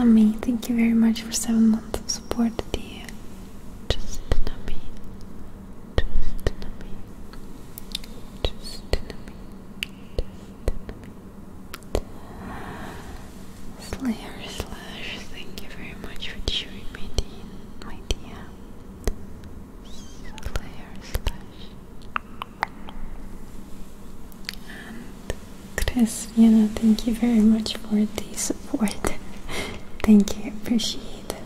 Nami, thank you very much for seven months of support, dear. Just Nami. Just Nami. Just Nami. Slayer slash, thank you very much for cheering me, dear. Slayer slash. And Chris, know, thank you very much for the support. Thank you, appreciate it.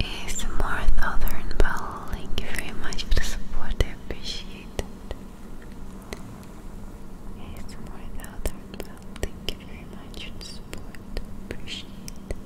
ASMR Southern Bell, thank you very much for the support, I appreciate it. ASMR Southern Bell, thank you very much for the support, appreciate it.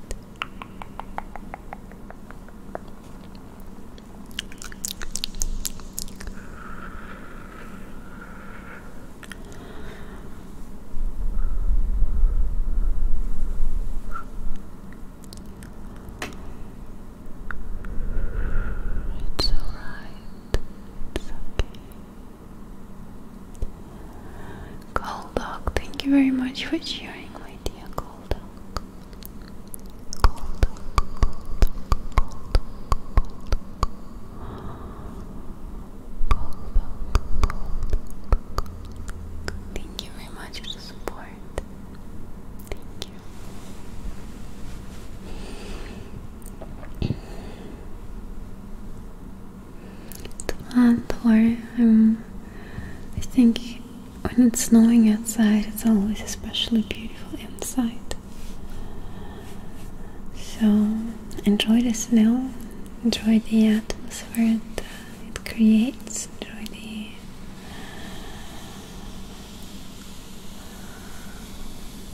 It's alright. It's okay. Cold dog, thank you cheering, my dear. Thank you very much for the support. Thank you. When it's snowing outside, it's always especially beautiful inside. So enjoy the snow, enjoy the atmosphere it, uh, it creates, enjoy the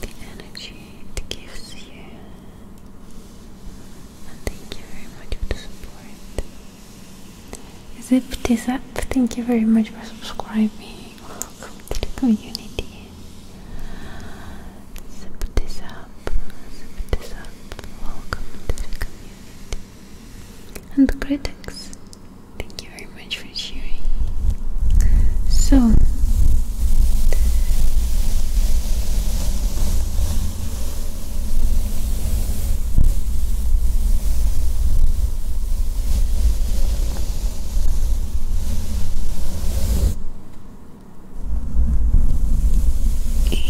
the energy it gives you. And thank you very much for the support. Zip this up. Thank you very much for subscribing. Community. Zip this up. This up. Welcome to the community. And the critics. Thank you very much for cheering. So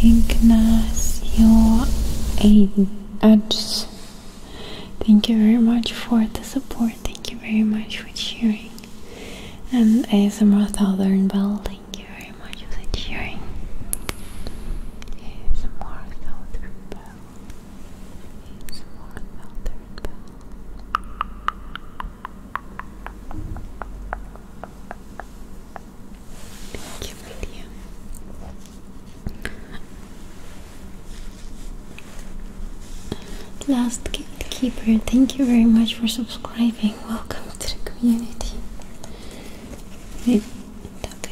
Ignacio Ads. Thank you very much for the support. Thank you very much for cheering. And ASMR Southern Bell, thank you very much for cheering. Southern Bell. Southern Bell. Thank you, my dear. Last gatekeeper, thank you very much for subscribing. Welcome to the community. Wait,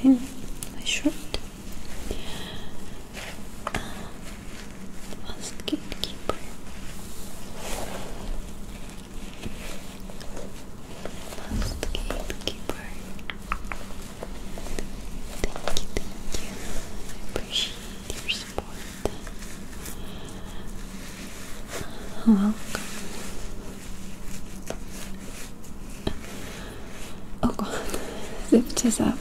my shirt. Last gatekeeper. Last gatekeeper. Thank you, thank you. I appreciate your support. Welcome. Oh god, zip this up.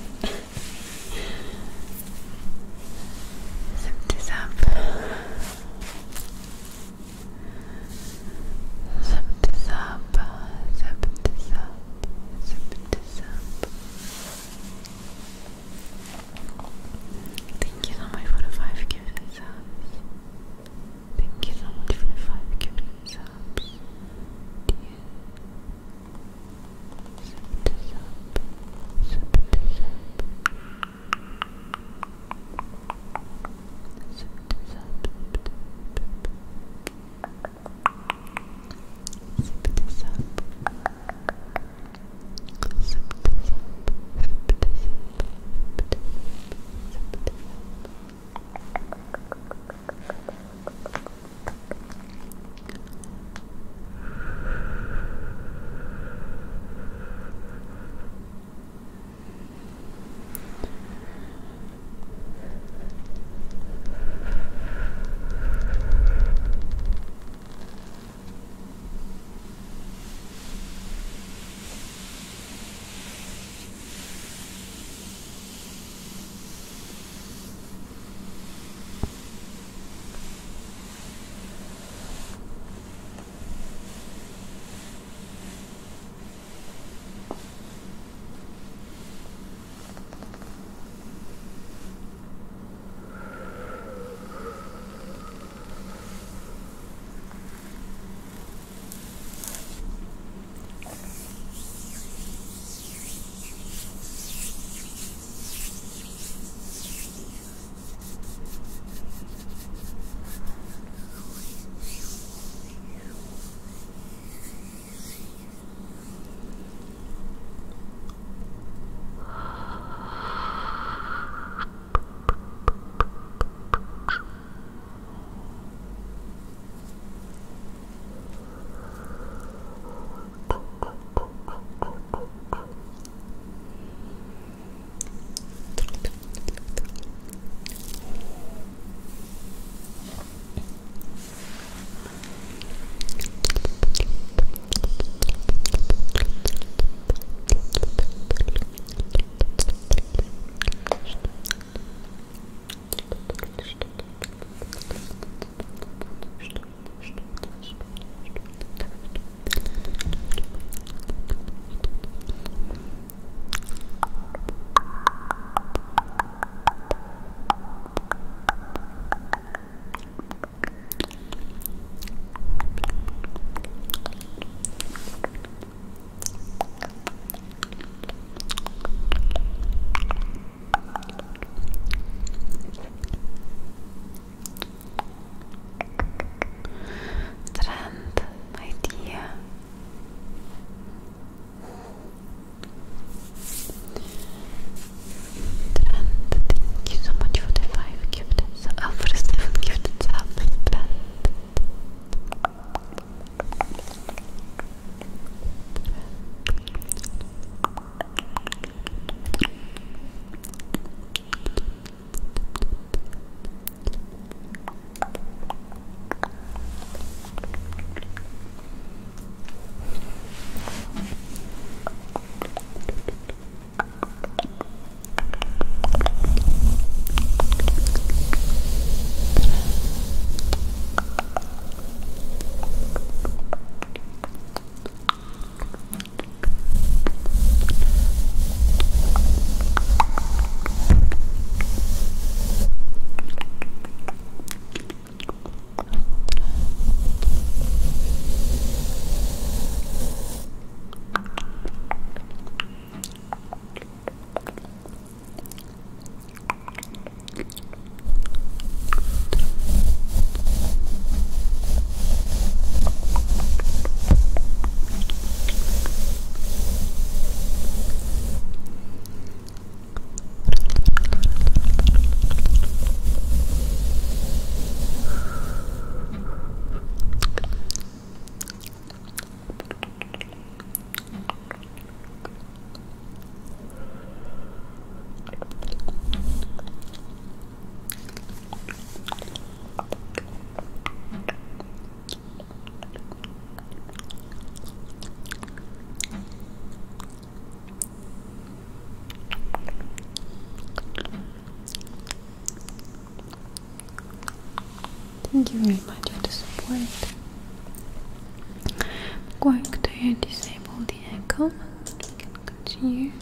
Thank you very much for the support. I'm going to disable the echo. We can continue.